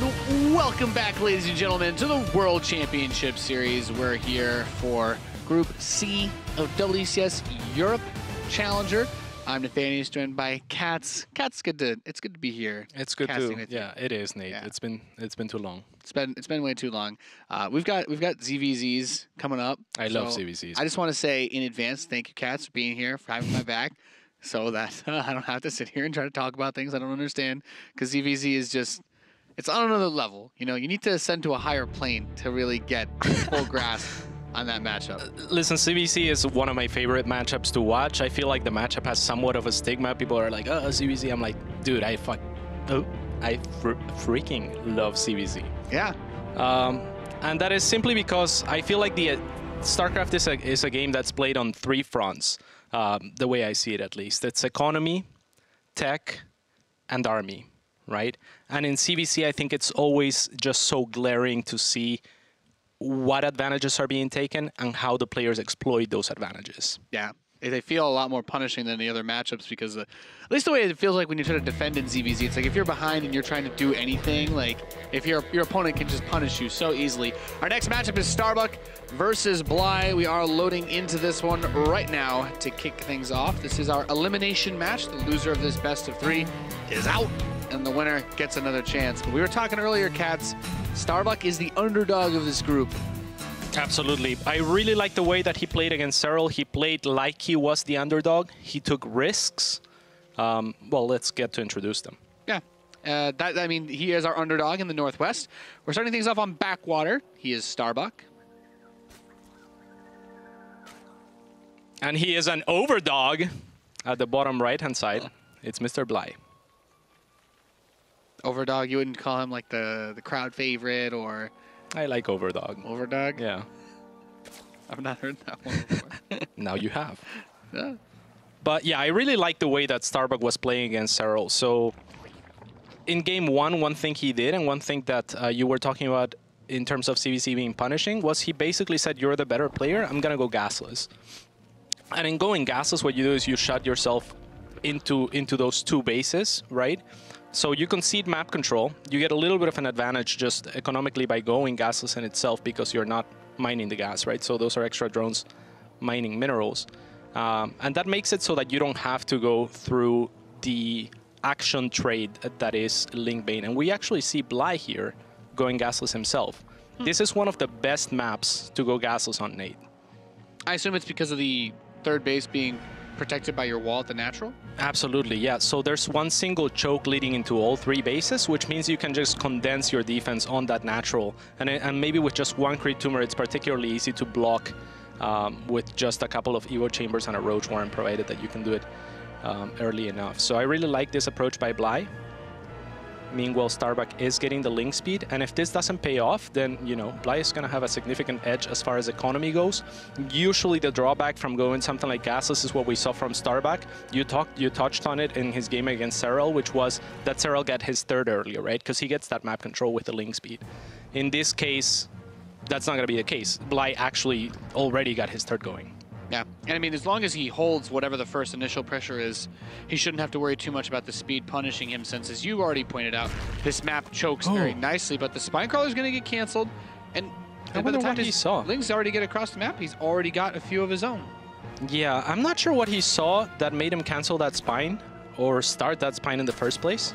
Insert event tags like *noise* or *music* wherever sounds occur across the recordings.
And welcome back, ladies and gentlemen, to the World Championship Series. We're here for Group C of WCS Europe Challenger. I'm Nathanias, joined by Catz. Catz, good to it's good to be here. It's good to you. yeah, it is, Nate. Yeah. It's been it's been too long. It's been it's been way too long. Uh, we've got we've got ZVZs coming up. I love So ZVZs. I just want to say in advance, thank you, Catz, for being here, for having my back, so that *laughs* I don't have to sit here and try to talk about things I don't understand. Because ZVZ is just, it's on another level. You know, you need to ascend to a higher plane to really get full *laughs* grasp on that matchup. Listen, ZVZ is one of my favorite matchups to watch. I feel like the matchup has somewhat of a stigma. People are like, "Oh, ZVZ." I'm like, dude, I fuck, oh, I fr- freaking love ZVZ. Yeah, Um, and that is simply because I feel like the uh, StarCraft is a is a game that's played on three fronts. Um, the way I see it, at least, it's economy, tech, and army, right? And in ZVZ, I think it's always just so glaring to see what advantages are being taken and how the players exploit those advantages. yeah. They feel a lot more punishing than the other matchups because, uh, at least the way it feels like when you try to defend in ZVZ, it's like if you're behind and you're trying to do anything, like if your your opponent can just punish you so easily. Our next matchup is Starbuck versus Bly. We are loading into this one right now to kick things off. This is our elimination match. The loser of this best of three is out, and the winner gets another chance. But we were talking earlier, Catz. Starbuck is the underdog of this group. Absolutely. I really like the way that he played against Serral. He played like he was the underdog. He took risks. Um, well, let's get to introduce them. Yeah. Uh, that I mean, he is our underdog in the Northwest. We're starting things off on Backwater. He is Starbuck. And he is an overdog at the bottom right hand side. It's Mr. Bly. Overdog, you wouldn't call him like the, the crowd favorite or I like overdog. Overdog? Yeah. I've not heard that one before. *laughs* Now you have. Yeah. But yeah, I really like the way that Starbuck was playing against Serral. So in game one, one thing he did and one thing that uh, you were talking about in terms of ZVZ being punishing was he basically said, you're the better player, I'm going to go gasless. And in going gasless, what you do is you shut yourself into into those two bases, right? So you concede map control. You get a little bit of an advantage just economically by going gasless in itself because you're not mining the gas, right? So those are extra drones mining minerals. Um, and that makes it so that you don't have to go through the action trade that is Ling Bane. And we actually see Bly here going gasless himself. This is one of the best maps to go gasless on, Nate. I assume it's because of the third base being protected by your wall at the natural. Absolutely, yeah. So there's one single choke leading into all three bases, which means you can just condense your defense on that natural. And, and maybe with just one creep tumor, it's particularly easy to block um, with just a couple of Evo chambers and a Roach Warren, provided that you can do it um, early enough. So I really like this approach by Bly. Meanwhile, Starbuck is getting the ling speed, and if this doesn't pay off, then you know Bly is going to have a significant edge as far as economy goes. Usually, the drawback from going something like gasless is what we saw from Starbuck. You talked, you touched on it in his game against Serral, which was that Serral got his third earlier, right? Because he gets that map control with the ling speed. In this case, that's not going to be the case. Bly actually already got his third going. Yeah. And I mean, as long as he holds whatever the first initial pressure is, he shouldn't have to worry too much about the speed punishing him since, as you already pointed out, this map chokes oh. very Oh. nicely, but the spine crawler is going to get canceled. And, and by the time he saw. Lings already get across the map, he's already got a few of his own. Yeah, I'm not sure what he saw that made him cancel that spine or start that spine in the first place.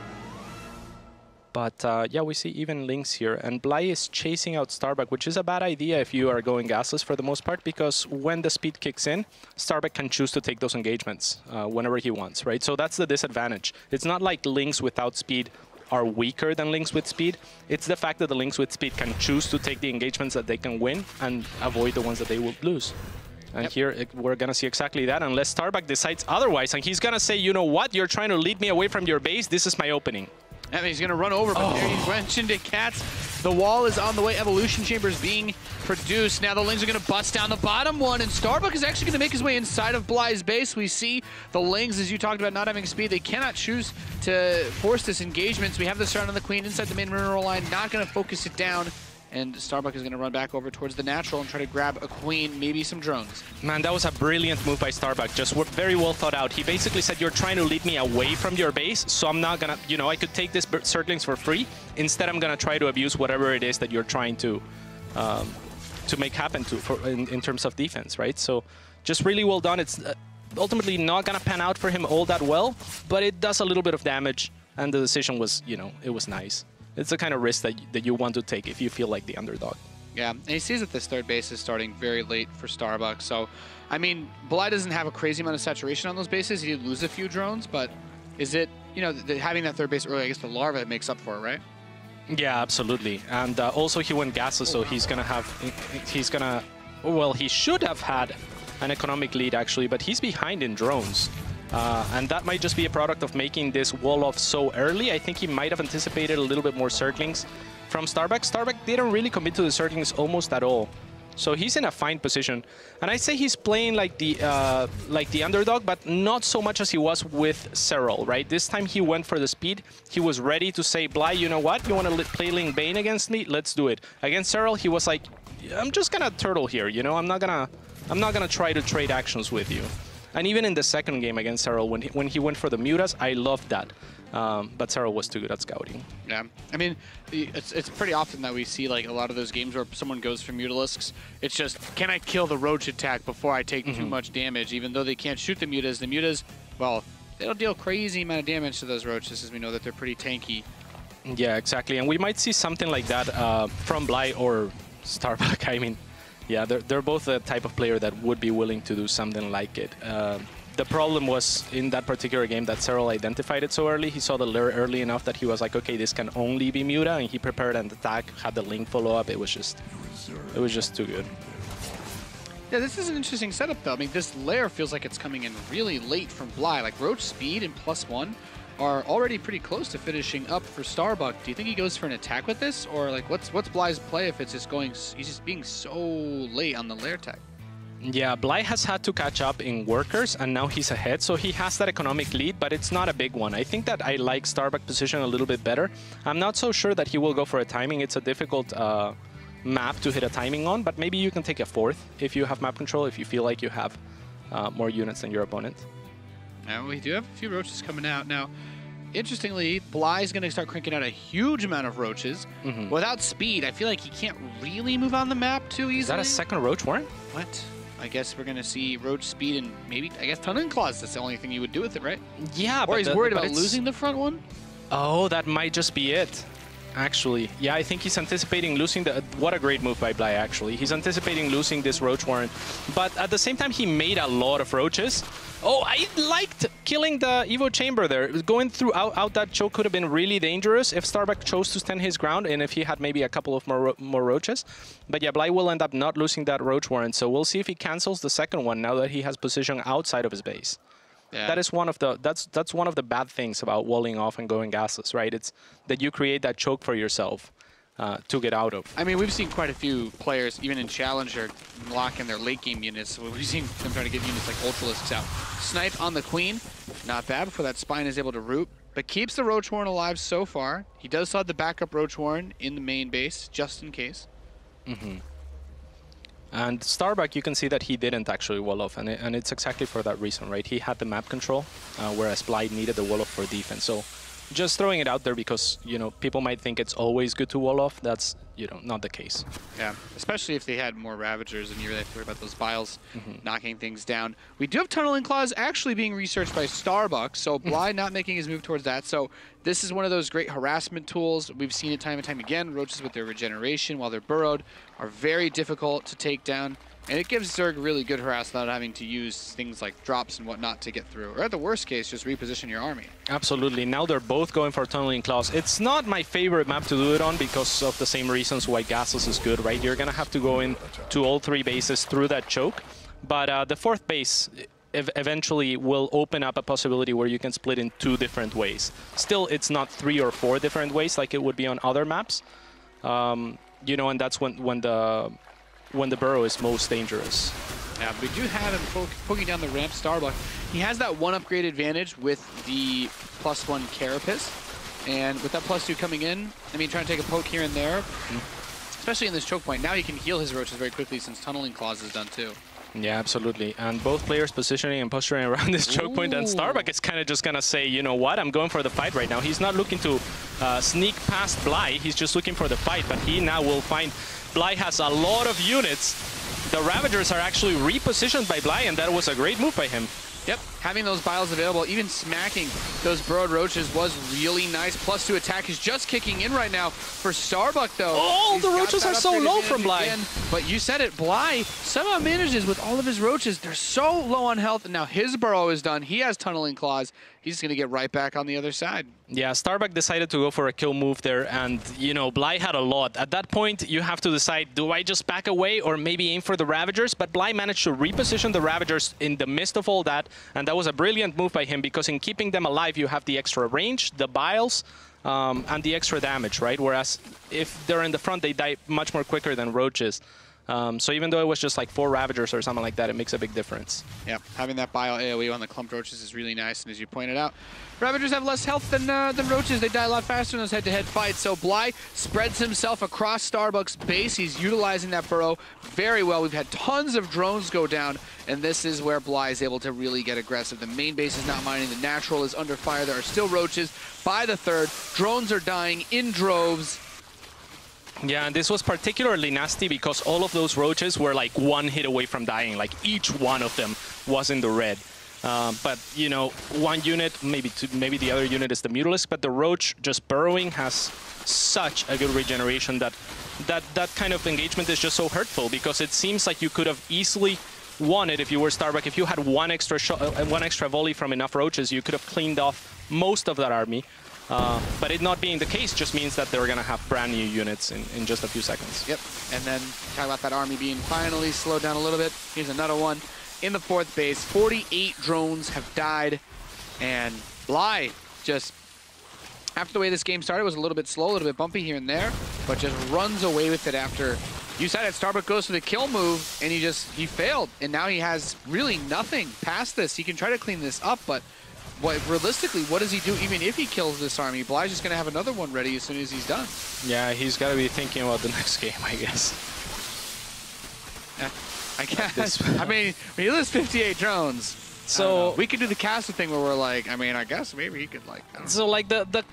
But uh, yeah, we see even lings here. And Bly is chasing out Starbuck, which is a bad idea if you are going gasless for the most part, because when the speed kicks in, Starbuck can choose to take those engagements uh, whenever he wants, right? So that's the disadvantage. It's not like lings without speed are weaker than lings with speed. It's the fact that the lings with speed can choose to take the engagements that they can win and avoid the ones that they will lose. And Yep. here it- we're gonna see exactly that unless Starbuck decides otherwise. And he's gonna say, you know what, you're trying to lead me away from your base. This is my opening. I mean, he's going to run over, but there he's mentioned oh. it, Catz. The wall is on the way. Evolution Chambers being produced. Now the Lings are going to bust down the bottom one, and Starbuck is actually going to make his way inside of Bly's base. We see the Lings, as you talked about, not having speed. They cannot choose to force this engagement. So we have the surround on the Queen inside the main mineral line, not going to focus it down. And Starbuck is going to run back over towards the natural and try to grab a queen, maybe some drones. Man, that was a brilliant move by Starbuck. Just very well thought out. He basically said, you're trying to lead me away from your base, so I'm not gonna, you know, I could take this Zerglings for free. Instead, I'm gonna try to abuse whatever it is that you're trying to um, to make happen to for, in, in, terms of defense, right? So just really well done. It's uh, ultimately not gonna pan out for him all that well, but it does a little bit of damage, and the decision was, you know, it was nice. It's the kind of risk that, that you want to take if you feel like the underdog. Yeah, and he sees that this third base is starting very late for Starbucks. So, I mean, Bly doesn't have a crazy amount of saturation on those bases. He did lose a few drones, but is it, you know, the, having that third base early, I guess the larva makes up for it, right? Yeah, absolutely. And uh, also he went gases, so he's going to have, he's going to, well, he should have had an economic lead, actually, but he's behind in drones. Uh, and that might just be a product of making this wall off so early. I think he might have anticipated a little bit more Zerglings from Starbuck. Starbuck didn't really commit to the Zerglings almost at all. So he's in a fine position. And I say he's playing like the uh, like the underdog, but not so much as he was with Serral, right? This time he went for the speed. He was ready to say, Bly, you know what? You want to play Ling Bane against me? Let's do it. Against Serral, he was like, I'm just gonna turtle here, you know? I'm not gonna I'm not gonna try to trade actions with you. And even in the second game against Serral, when he, when he went for the Mutas, I loved that. Um, but Serral was too good at scouting. Yeah, I mean, it's, it's pretty often that we see like a lot of those games where someone goes for Mutalisks. It's just, can I kill the Roach attack before I take mm -hmm. too mm-hmm. much damage? Even though they can't shoot the Mutas, the Mutas, well, they don't deal crazy amount of damage to those Roaches, as we know that they're pretty tanky. Yeah, exactly. And we might see something like that uh, from Bly or Starbuck. *laughs* I mean, yeah, they're, they're both the type of player that would be willing to do something like it. Uh, the problem was in that particular game that Serral identified it so early. He saw the lair early enough that he was like, okay, this can only be Muta, and he prepared an attack, had the ling follow up. It was just, it was just too good. Yeah, this is an interesting setup though. I mean, this lair feels like it's coming in really late from Bly. Like Roach speed and plus one are already pretty close to finishing up for Starbuck. Do you think he goes for an attack with this, or like what's what's Bly's play if it's just going? He's just being so late on the lair tech. Yeah, Bly has had to catch up in workers, and now he's ahead, so he has that economic lead, but it's not a big one. I think that I like Starbuck position a little bit better. I'm not so sure that he will go for a timing. It's a difficult uh, map to hit a timing on, but maybe you can take a fourth if you have map control, if you feel like you have uh, more units than your opponent. Now we do have a few roaches coming out. Now, interestingly, Bly's going to start cranking out a huge amount of roaches. Mm -hmm. Without speed, I feel like he can't really move on the map too easily. Is that a second roach warren? What? I guess we're going to see roach speed and maybe, I guess, tunneling claws. That's the only thing you would do with it, right? Yeah, Or he's the, worried about losing the front one? Oh, that might just be it actually. Yeah, I think he's anticipating losing the... What a great move by Bly, actually. He's anticipating losing this Roach Warren. But at the same time, he made a lot of Roaches. Oh, I liked killing the Evo Chamber there. Going through out, out that choke could have been really dangerous if Starbuck chose to stand his ground and if he had maybe a couple of more, more Roaches. But yeah, Bly will end up not losing that Roach Warren. So we'll see if he cancels the second one now that he has position outside of his base. Yeah. That is one of the that's that's one of the bad things about walling off and going gasless, right? It's that you create that choke for yourself uh, to get out of. I mean, we've seen quite a few players, even in Challenger, lock in their late game units. We've seen them trying to get units like Ultralisks out. Snipe on the Queen, not bad before that Spine is able to root, but keeps the Roach Warren alive so far. He does have the backup Roach Warren in the main base, just in case. Mm -hmm. And Starbuck, you can see that he didn't actually wall off, and, it, and it's exactly for that reason, right? He had the map control, uh, whereas Bly needed the wall off for defense. So just throwing it out there because, you know, people might think it's always good to wall off. That's, you know, not the case. Yeah, especially if they had more Ravagers and you really have to worry about those Biles mm -hmm. knocking things down. We do have Tunneling Claws actually being researched by Starbucks, so Bly not making his move towards that. So this is one of those great harassment tools. We've seen it time and time again. Roaches with their regeneration while they're burrowed are very difficult to take down. And it gives Zerg really good harass without having to use things like drops and whatnot to get through. Or at the worst case, just reposition your army. Absolutely. Now they're both going for Tunneling Claws. It's not my favorite map to do it on because of the same reasons why Gasless is good, right? You're going to have to go in to all three bases through that choke. But uh, the fourth base ev eventually will open up a possibility where you can split in two different ways. Still, it's not three or four different ways like it would be on other maps. Um, you know, and that's when, when the when the burrow is most dangerous. Yeah, we do have him poking down the ramp, Starbuck. He has that one upgrade advantage with the plus one Carapace. And with that plus two coming in, I mean, trying to take a poke here and there. Mm. especially in this choke point. Now he can heal his roaches very quickly since tunneling Claws is done too. Yeah, absolutely. And both players positioning and posturing around *laughs* this choke point, and Starbuck is kind of just going to say, you know what, I'm going for the fight right now. He's not looking to uh, sneak past Bly, he's just looking for the fight, but he now will find Bly has a lot of units. The Ravagers are actually repositioned by Bly, and that was a great move by him. Yep, having those biles available, even smacking those burrowed roaches was really nice. Plus two attack is just kicking in right now for Starbuck though. Oh, He's the roaches are so low from Bly. again. But you said it, Bly somehow manages with all of his roaches. They're so low on health, and now his burrow is done. He has tunneling claws. He's gonna get right back on the other side. Yeah, Starbuck decided to go for a kill move there, and you know, Bly had a lot. At that point, you have to decide, do I just back away or maybe aim for the Ravagers? But Bly managed to reposition the Ravagers in the midst of all that, and that was a brilliant move by him because in keeping them alive, you have the extra range, the biles, um, and the extra damage, right? Whereas if they're in the front, they die much more quicker than roaches. Um, so even though it was just like four Ravagers or something like that, it makes a big difference. Yep, having that bile AoE on the clumped roaches is really nice, and as you pointed out, Ravagers have less health than uh, than roaches. They die a lot faster in those head-to-head fights. So Bly spreads himself across Starbuck's base. He's utilizing that burrow very well. We've had tons of drones go down, and this is where Bly is able to really get aggressive. The main base is not mining. The natural is under fire. There are still roaches by the third. Drones are dying in droves. Yeah, and this was particularly nasty because all of those roaches were like one hit away from dying. Like each one of them was in the red. Um, but you know, one unit, maybe two, maybe the other unit is the Mutalisk, but the roach just burrowing has such a good regeneration that that that kind of engagement is just so hurtful because it seems like you could have easily won it if you were Starbuck. If you had one extra shot, uh, one extra volley from enough roaches, you could have cleaned off most of that army. Uh, but it not being the case just means that they're going to have brand new units in, in just a few seconds. Yep, and then talk about that army being finally slowed down a little bit. Here's another one in the fourth base. 48 drones have died, and Bly just, after the way this game started, was a little bit slow, a little bit bumpy here and there, but just runs away with it after. You said it, Starbuck goes for the kill move, and he just, he failed, and now he has really nothing past this. He can try to clean this up, but what, realistically, what does he do even if he kills this army? Bly's just going to have another one ready as soon as he's done. Yeah, he's got to be thinking about the *laughs* next game, I guess. I guess. I mean, he lists 58 drones. So- So we could do the caster thing where we're like, I mean, I guess maybe he could like. Don't know. So like the the,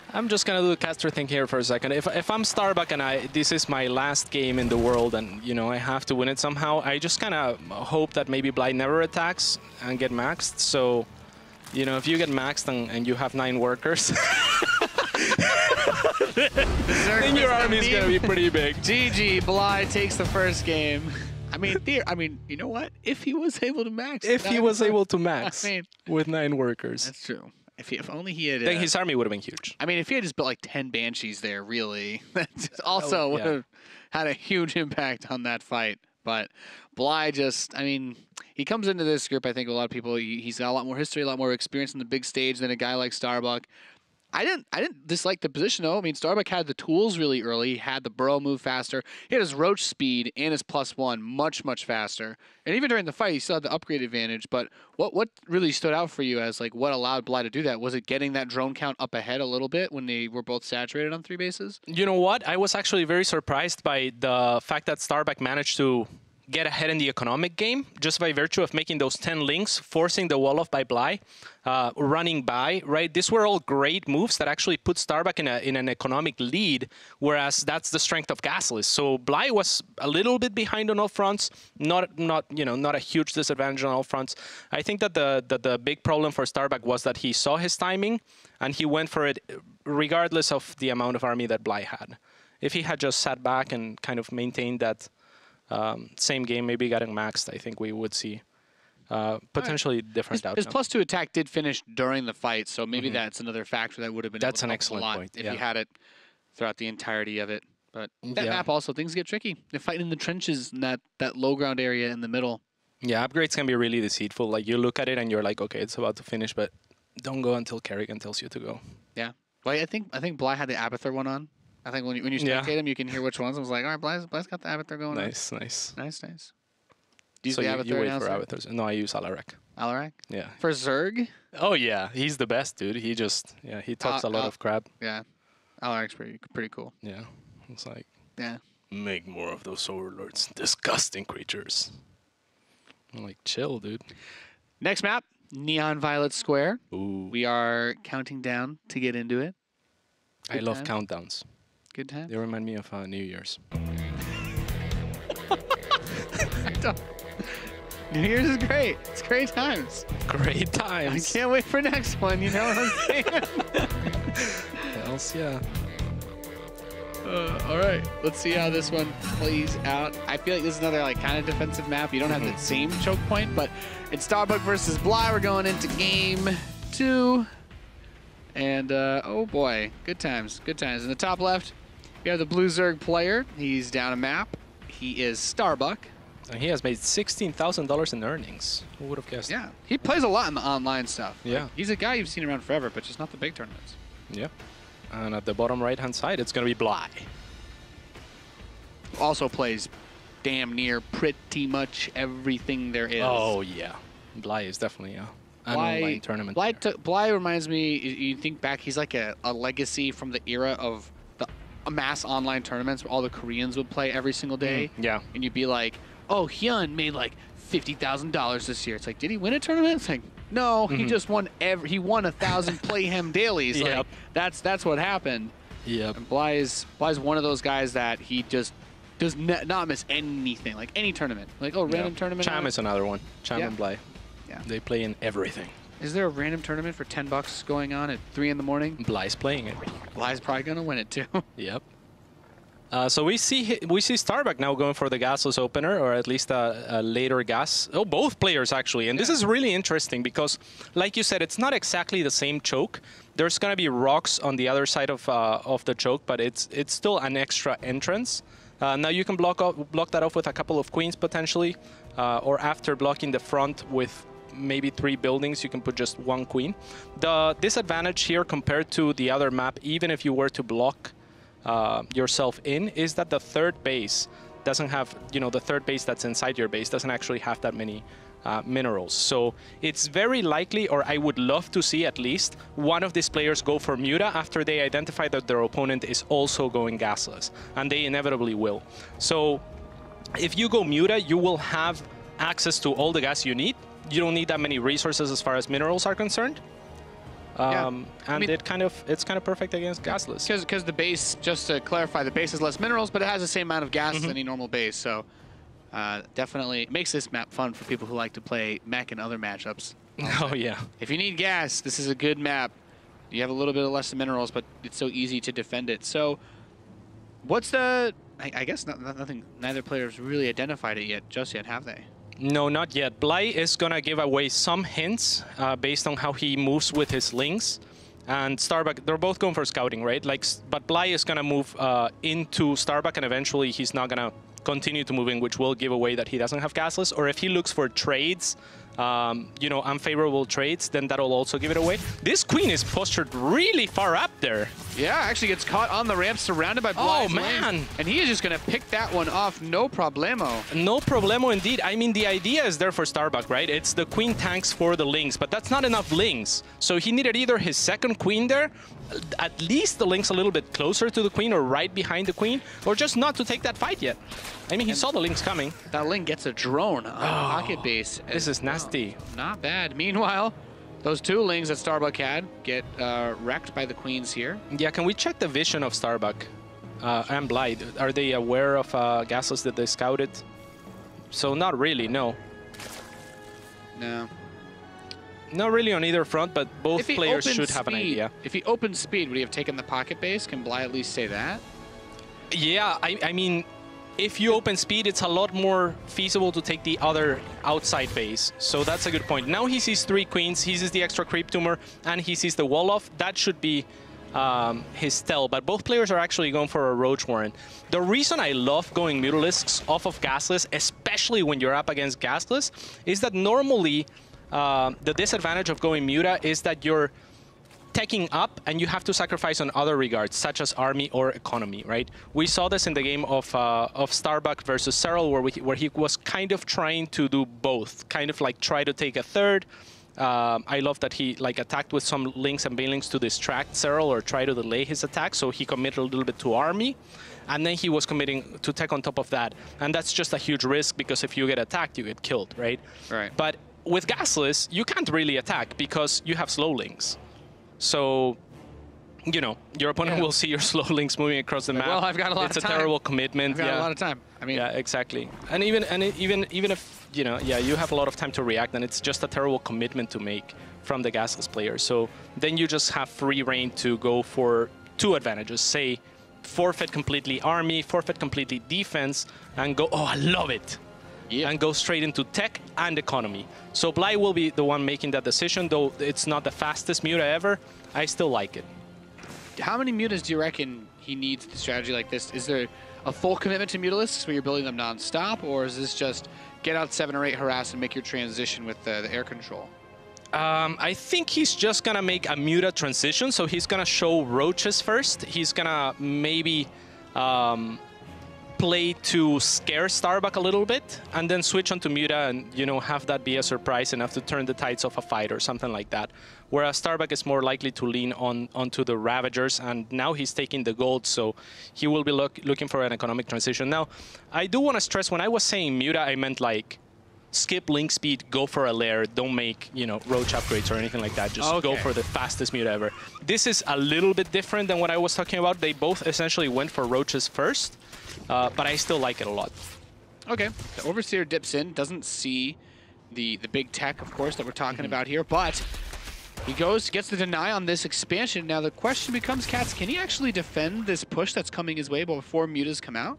*laughs* I'm just gonna do the caster thing here for a second. If if I'm Starbuck and I this is my last game in the world and you know I have to win it somehow, I just kind of hope that maybe Bly never attacks and get maxed. So, you know, if you get maxed and, and you have nine workers, *laughs* then your army is gonna be pretty big. GG, Bly takes the first game. I mean, dear, I mean, you know what? If he was able to max, If he was able to *laughs* max I mean, with nine workers, that's true. If, he, if only he had. then uh, his army would have been huge. I mean, if he had just built like 10 Banshees there, really, *laughs* that also would yeah. have had a huge impact on that fight. But Bly just, I mean, he comes into this group, I think a lot of people, he, he's got a lot more history, a lot more experience in the big stage than a guy like Starbuck. I didn't I didn't dislike the position though. I mean Starbuck had the tools really early. He had the burrow move faster. He had his roach speed and his plus one much, much faster. And even during the fight he still had the upgrade advantage. But what what really stood out for you as like what allowed Bly to do that? Was it getting that drone count up ahead a little bit when they were both saturated on three bases? You know what? I was actually very surprised by the fact that Starbuck managed to get ahead in the economic game just by virtue of making those 10 lings, forcing the wall off by Bly, uh, running by, right? These were all great moves that actually put Starbuck in, a, in an economic lead, whereas that's the strength of Gasless. So Bly was a little bit behind on all fronts, not, not, you know, not a huge disadvantage on all fronts. I think that the, the, the big problem for Starbuck was that he saw his timing and he went for it regardless of the amount of army that Bly had. If he had just sat back and kind of maintained that um, same game, maybe getting maxed, I think we would see uh, potentially different His, outcome. his plus two attack did finish during the fight, so maybe that's another factor that would have been. That's an excellent point, If yeah. you had it throughout the entirety of it, but that Yeah. map also things get tricky. They're fighting in the trenches in that that low ground area in the middle. yeah, upgrades can be really deceitful. Like you look at it and you're like, okay, it's about to finish, but don't go until Kerrigan tells you to go. Yeah. Well, I think I think Bly had the Abathur one on. I think when you when you Yeah. spectate him, you can hear which ones. I was like, all right, Bly's, Bly's got the Abathur going Nice, nice. on. Nice, nice. Do you So you, the you wait now, for avatars. No, I use Alarak. Alarak? Yeah. For Zerg? Oh yeah, he's the best, dude. He just yeah, he talks Uh, a lot uh, of crap. Yeah. Alarak's pretty pretty cool. Yeah, it's like Yeah. Make more of those overlords. Disgusting creatures. I'm like, chill, dude. Next map, Neon Violet Square. Ooh. We are counting down to get into it. I Good love time. countdowns. Good time. They remind me of uh, New Year's. *laughs* New Year's is great. It's great times. Great times. I can't wait for next one. You know what I'm saying? *laughs* else, yeah. Uh, all right, let's see how this one plays out. I feel like this is another like kind of defensive map. You don't have the same choke point, but it's Starbuck versus Bly. We're going into game two, and uh, oh boy, good times, good times. In the top left, we have the Blue Zerg player. He's down a map. He is Starbuck. And he has made $16,000 in earnings. Who would have guessed? Yeah, he plays a lot in the online stuff. Like, Yeah. he's a guy you've seen around forever, but just not the big tournaments. Yep. And at the bottom right hand side, it's going to be Bly. Also plays damn near pretty much everything there is. Oh, yeah. Bly is definitely a, an online tournament. Bly, Bly reminds me. You think back, he's like a, a legacy from the era of mass online tournaments where all the Koreans would play every single day. Mm, yeah. And you'd be like, "Oh, Hyun made like fifty thousand dollars this year." It's like, did he win a tournament? It's like, no, he mm-hmm. just won every. He won a thousand *laughs* Playhem dailies. Like, that's that's what happened. Yep. And Bly is Bly's one of those guys that he just does ne- not miss anything, like any tournament. Like, oh, random tournament. Cham is another one. Cham Yeah. and Bly. Yeah. They play in everything. Is there a random tournament for 10 bucks going on at 3 in the morning? Bly's playing it. Bly's probably going to win it too. *laughs* Yep. Uh, so we see we see Starbuck now going for the gasless opener, or at least a, a later gas. Oh, both players actually, and this is really interesting because, like you said, it's not exactly the same choke. There's gonna be rocks on the other side of uh, of the choke, but it's it's still an extra entrance. Uh, now you can block off, block that off with a couple of queens potentially, uh, or after blocking the front with maybe three buildings, you can put just one queen. The disadvantage here compared to the other map, even if you were to block uh, yourself in is that the third base doesn't have, you know, the third base that's inside your base doesn't actually have that many uh, minerals. So it's very likely, or I would love to see at least one of these players go for Muta after they identify that their opponent is also going gasless, and they inevitably will. So if you go Muta, you will have access to all the gas you need. You don't need that many resources as far as minerals are concerned. Yeah. Um, I and mean- it kind of it's kind of perfect against gasless. Because the base, just to clarify, the base has less minerals, but it has the same amount of gas Mm-hmm. as any normal base. So uh, definitely makes this map fun for people who like to play mech and other matchups. *laughs* Oh yeah. If you need gas, this is a good map. You have a little bit of less minerals, but it's so easy to defend it. So, what's the? I, I guess not- nothing. Neither player's really identified it yet, just yet, have they? No, not yet. Bly is gonna give away some hints uh, based on how he moves with his lings. And Starbuck, they're both going for scouting, right? Like, but Bly is gonna move uh, into Starbuck, and eventually he's not gonna continue to move in, which will give away that he doesn't have gasless. Or if he looks for trades, um, you know, unfavorable trades, then that'll also give it away. This queen is postured really far up there. Yeah, actually gets caught on the ramp, surrounded by Oh, man. lanes, and he is just gonna pick that one off, no problemo. No problemo indeed. I mean, the idea is there for Starbuck, right? It's the queen tanks for the lings, but that's not enough lings. So he needed either his second queen there, at least the lings a little bit closer to the queen or right behind the queen, or just not to take that fight yet. I mean, he saw the lings coming. That Ling gets a drone on pocket base. Oh, This is nasty. Not bad. Meanwhile, those two lings that Starbuck had get uh, wrecked by the queens here. Yeah, can we check the vision of Starbuck uh, and Blythe? Are they aware of uh, gases that they scouted? So not really, no. No. Not really on either front, but both players should have an idea. If he opened speed, would he have taken the pocket base? Can Bly at least say that? Yeah, I, I mean, if you open speed, it's a lot more feasible to take the other outside base. So that's a good point. Now he sees three queens, he sees the extra creep tumor, and he sees the wall off. That should be um, his tell. But both players are actually going for a Roach Warren. The reason I love going Mutalisks off of Gasless, especially when you're up against Gasless, is that normally uh, the disadvantage of going Muta is that you're taking up and you have to sacrifice on other regards, such as army or economy, right? We saw this in the game of uh, of Starbuck versus Serral, where we, where he was kind of trying to do both, kind of like try to take a third. Um, I love that he like attacked with some lings and banelings to distract Serral or try to delay his attack, so he committed a little bit to army. and then he was committing to tech on top of that. And that's just a huge risk because if you get attacked, you get killed, right? Right. But with Gasless, you can't really attack because you have slow lings. So, you know, your opponent Yeah. will see your *laughs* slow lings moving across the map. well, I've got a lot it's of time. It's a terrible commitment. I've got yeah. a lot of time. I mean, Yeah, exactly. And even and even even if you know, yeah, you have a lot of time to react, and it's just a terrible commitment to make from the gasless player. So then you just have free reign to go for two advantages. Say, forfeit completely army, forfeit completely defense, and go. Oh, I love it. Yeah. And go straight into tech and economy. So Bly will be the one making that decision, though it's not the fastest Muta ever. I still like it. how many mutas do you reckon he needs the strategy like this? Is there a full commitment to mutalisks where you're building them non-stop, or is this just get out seven or eight harass and make your transition with the, the air control? Um, I think he's just gonna make a Muta transition. So he's gonna show roaches first. He's gonna maybe um, play to scare Starbuck a little bit, and then switch onto Muta, and you know have that be a surprise enough to turn the tides of a fight or something like that. Whereas Starbuck is more likely to lean on onto the Ravagers, and now he's taking the gold, so he will be look, looking for an economic transition. Now, I do want to stress when I was saying Muta, I meant like skip ling speed, go for a lair, don't make, you know, roach upgrades or anything like that. Just go for the fastest mute ever. This is a little bit different than what I was talking about. They both essentially went for roaches first, uh, but I still like it a lot. Okay. The Overseer dips in, doesn't see the, the big tech, of course, that we're talking Mm-hmm. about here, but he goes, gets the deny on this expansion. Now the question becomes, Catz, can he actually defend this push that's coming his way before mutas come out?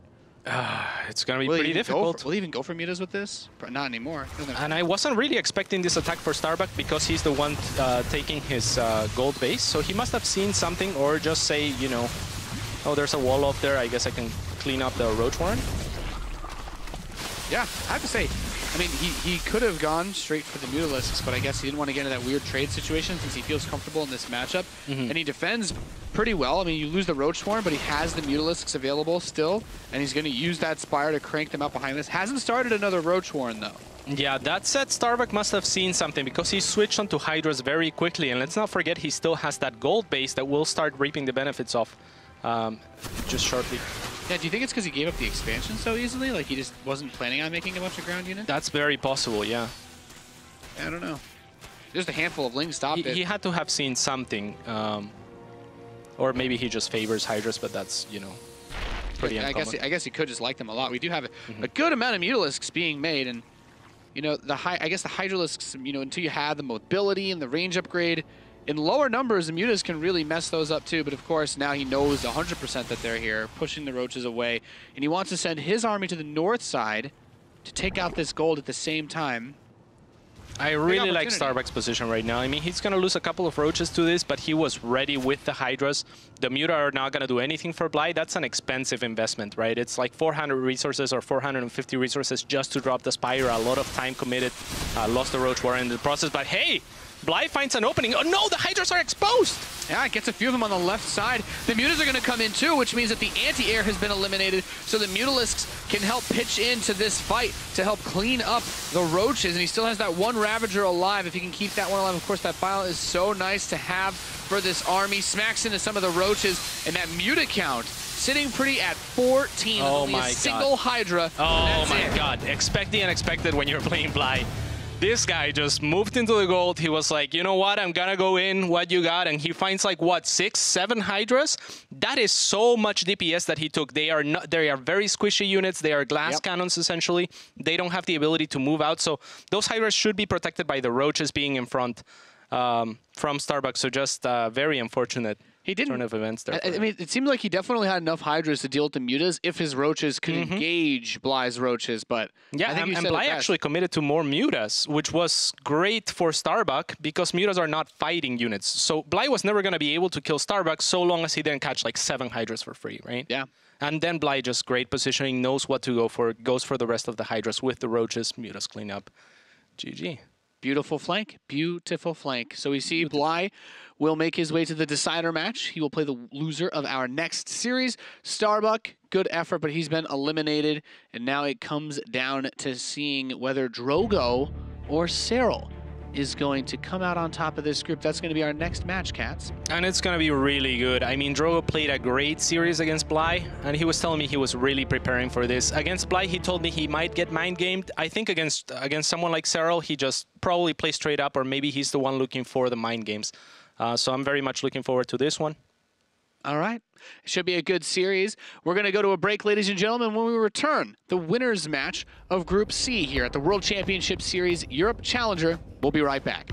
It's going to be Will pretty difficult. for- will he even go for mutas with this? Not anymore. And I wasn't really expecting this attack for Starbuck because he's the one uh, taking his uh, gold base. So he must have seen something or just say, you know, oh, there's a wall up there. I guess I can clean up the Roach Warren. Yeah, I have to say, I mean, he, he could have gone straight for the Mutalisks, but I guess he didn't want to get into that weird trade situation since he feels comfortable in this matchup. Mm-hmm. And he defends pretty well. I mean, you lose the Roach Warren, but he has the Mutalisks available still, and he's going to use that Spire to crank them out behind this. Hasn't started another Roach Warren, though. Yeah, that said, Starbuck must have seen something because he switched onto Hydras very quickly. And let's not forget, he still has that gold base that we'll start reaping the benefits of um, just shortly. Yeah, do you think it's because he gave up the expansion so easily? Like he just wasn't planning on making a bunch of ground units? That's very possible, yeah. I don't know. Just a handful of Lings stopped He, it. he had to have seen something. Um, or maybe he just favors Hydras, but that's, you know, pretty I uncommon. guess I guess he could just like them a lot. We do have a, Mm-hmm. a good amount of Mutalisks being made, and you know the high. I guess the Hydralisks, you know, until you have the mobility and the range upgrade, in lower numbers, the Mutas can really mess those up too. But of course, now he knows 100% that they're here, pushing the Roaches away, and he wants to send his army to the north side to take out this gold at the same time. I really like. Starbuck's position right now. I mean, he's going to lose a couple of roaches to this, but he was ready with the Hydras. The Muta are not going to do anything for Bly. That's an expensive investment, right? It's like 400 resources or 450 resources just to drop the Spire. A lot of time committed. Uh, lost the Roach Warren in the process, but hey, Bly finds an opening. Oh no, the Hydras are exposed! Yeah, it gets a few of them on the left side. The Mutas are going to come in too, which means that the anti-air has been eliminated, so the Mutalisks can help pitch into this fight to help clean up the Roaches, and he still has that one Ravager alive. If he can keep that one alive, of course, that bile is so nice to have for this army. Smacks into some of the Roaches, and that Muta count sitting pretty at 14. Oh my a God. single Hydra. and Oh my it. god, expect the unexpected when you're playing Bly. This guy just moved into the gold. He was like, you know what, I'm gonna go in, what you got? And he finds like, what, six, seven Hydras? That is so much DPS that he took. They are not, they are very squishy units. They are glass Yep. cannons, essentially. They don't have the ability to move out. So those Hydras should be protected by the Roaches being in front um, from Starbucks. So just uh, very unfortunate He didn't. turn of events there. I, I mean, it seemed like he definitely had enough Hydras to deal with the Mutas if his Roaches could engage Bly's Roaches, but Mm-hmm. Yeah, I think and, you and said Bly actually committed to more mutas, which was great for Starbuck because mutas are not fighting units. So Bly was never going to be able to kill Starbuck so long as he didn't catch like seven Hydras for free, right? Yeah. And then Bly just great positioning, knows what to go for, goes for the rest of the Hydras with the Roaches, mutas clean up. GG. Beautiful flank. Beautiful flank. So we see Bly will make his way to the decider match. He will play the loser of our next series. Starbuck, good effort, but he's been eliminated. And now it comes down to seeing whether Drogo or Serral is going to come out on top of this group. That's going to be our next match, Catz. And it's going to be really good. I mean, Drogo played a great series against Bly, and he was telling me he was really preparing for this. Against Bly, he told me he might get mind gamed. I think against against someone like Serral, he just probably plays straight up, or maybe he's the one looking for the mind games. Uh, so I'm very much looking forward to this one. All right. It should be a good series. We're going to go to a break, ladies and gentlemen. When we return, the winners match of Group C here at the World Championship Series Europe Challenger. We'll be right back.